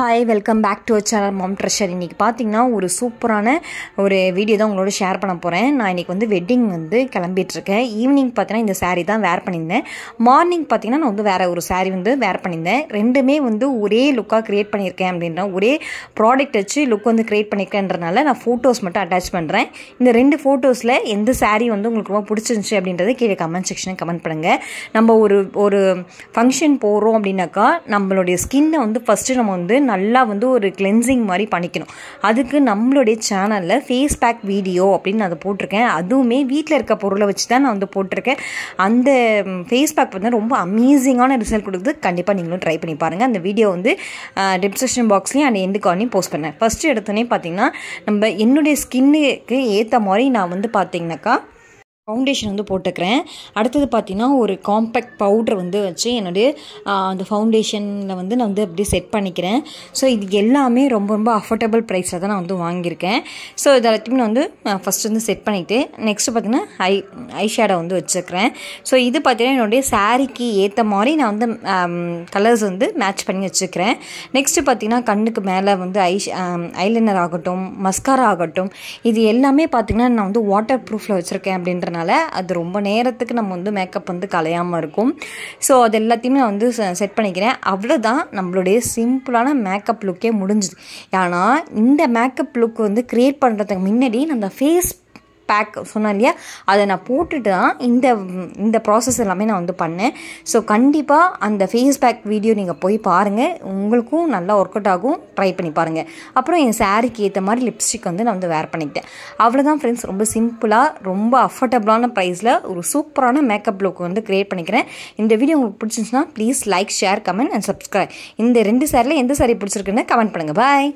Hi welcome back to channel mom treasure இன்றைக்கி பார்த்தீங்கன்னா ஒரு சூப்பரான ஒரு வீடியோ தான் உங்களோட ஷேர் பண்ண போகிறேன் நான் இன்றைக்கி வந்து வெட்டிங் வந்து கிளம்பிட்டுருக்கேன் ஈவினிங் பார்த்தீங்கன்னா இந்த சாரீ தான் வேர் பண்ணியிருந்தேன். மார்னிங் பார்த்தீங்கன்னா நான் வந்து வேறு ஒரு சாரீ வந்து வேர் பண்ணியிருந்தேன். ரெண்டுமே வந்து ஒரே லுக்காக க்ரியேட் பண்ணியிருக்கேன் அப்படின்ற ஒரே ப்ராடக்ட் வச்சு லுக் வந்து க்ரியேட் பண்ணியிருக்கேன்றனால நான் ஃபோட்டோஸ் மட்டும் அட்டாச் பண்ணுறேன் இந்த ரெண்டு ஃபோட்டோஸில் எந்த சாரீ வந்து உங்களுக்கு ரொம்ப பிடிச்சிருந்துச்சி அப்படின்றத கீழே கமெண்ட் செக்ஷனில் கமெண்ட் பண்ணுங்கள் நம்ம ஒரு ஒரு ஃபங்க்ஷன் போகிறோம் அப்படின்னாக்கா நம்மளுடைய ஸ்கின்னை வந்து ஃபஸ்ட்டு நம்ம வந்து நல்லா வந்து ஒரு கிளென்சிங் மாதிரி பண்ணிக்கணும். அதுக்கு நம்மளுடைய சேனலில் ஃபேஸ் பேக் வீடியோ அப்படின்னு நான் அதை போட்டிருக்கேன். அதுவுமே வீட்டில் இருக்க பொருளை வச்சு தான் நான் வந்து போட்டிருக்கேன். அந்த ஃபேஸ் பேக் வந்து ரொம்ப அமேசிங்கான ரிசல்ட் கொடுக்குது. கண்டிப்பாக நீங்களும் ட்ரை பண்ணி பாருங்கள் அந்த வீடியோ வந்து டிஸ்கிரிப்ஷன் பாக்ஸ்லேயும் அண்ட் எந்த கார்னையும் போஸ்ட் பண்ணேன். ஃபஸ்ட்டு எடுத்தோடனே பார்த்தீங்கன்னா நம்ம என்னுடைய ஸ்கின்னுக்கு ஏற்ற மாதிரி நான் வந்து பார்த்தீங்கன்னாக்கா ஃபவுண்டேஷன் வந்து போட்டுக்கிறேன். அடுத்தது பார்த்திங்கன்னா ஒரு காம்பேக்ட் பவுட்ரு வந்து வச்சு என்னுடைய அந்த ஃபவுண்டேஷனில் வந்து நான் வந்து அப்படியே செட் பண்ணிக்கிறேன். ஸோ இது எல்லாமே ரொம்ப ரொம்ப அஃபோர்டபுள் ப்ரைஸில் தான் நான் வந்து வாங்கியிருக்கேன். ஸோ இது எல்லாத்தையுமே நான் வந்து ஃபஸ்ட் வந்து செட் பண்ணிவிட்டு நெக்ஸ்ட்டு பார்த்திங்கன்னா ஐ ஐ ஷேடோ வந்து வச்சுருக்கிறேன் ஸோ இது பார்த்திங்கன்னா என்னுடைய சாரீக்கு ஏற்ற மாதிரி நான் வந்து கலர்ஸ் வந்து மேட்ச் பண்ணி வச்சுக்கிறேன். நெக்ஸ்ட்டு பார்த்திங்கன்னா கண்ணுக்கு மேலே வந்து ஐ ஐலைனர் ஆகட்டும் மஸ்காரா ஆகட்டும் இது எல்லாமே பார்த்திங்கன்னா நான் வந்து வாட்டர் ப்ரூஃபில் வச்சுருக்கேன் அப்படின்றனால அது ரொம்ப நேரத்துக்கு நம்ம வந்து மேக்கப் வந்து கலையாமல் இருக்கும். ஸோ அது எல்லாத்தையுமே நான் வந்து செட் பண்ணிக்கிறேன். அவ்வளோதான் நம்மளுடைய சிம்பிளான மேக்கப் லுக்கே முடிஞ்சுது. ஏன்னா இந்த மேக்கப் லுக் வந்து க்ரியேட் பண்ணுறதுக்கு முன்னாடி நம்ம ஃபேஸ் பேக் சொன்னேன் இல்லையா? அதை நான் போட்டுட்டு தான் இந்த இந்த ப்ராசஸ் எல்லாமே நான் வந்து பண்ணேன். ஸோ கண்டிப்பாக அந்த ஃபேஸ் பேக் வீடியோ நீங்கள் போய் பாருங்கள் உங்களுக்கும் நல்லா ஒர்க் அவுட் ஆகும். ட்ரை பண்ணி பாருங்கள் அப்புறம் என் சாரீக்கு ஏற்ற மாதிரி லிப்ஸ்டிக் வந்து நான் வந்து வேர் பண்ணிக்கிட்டேன். அவ்வளோதான் ஃப்ரெண்ட்ஸ் ரொம்ப சிம்பிளாக ரொம்ப அஃபர்டபுளான ப்ரைஸில் ஒரு சூப்பரான மேக்கப் லுக் வந்து க்ரியேட் பண்ணிக்கிறேன். இந்த வீடியோ உங்களுக்கு பிடிச்சிருந்துச்சுன்னா please like share comment and subscribe இந்த ரெண்டு சாரில் எந்த சாரி பிடிச்சிருக்குன்னு கமெண்ட் பண்ணுங்கள் பாய்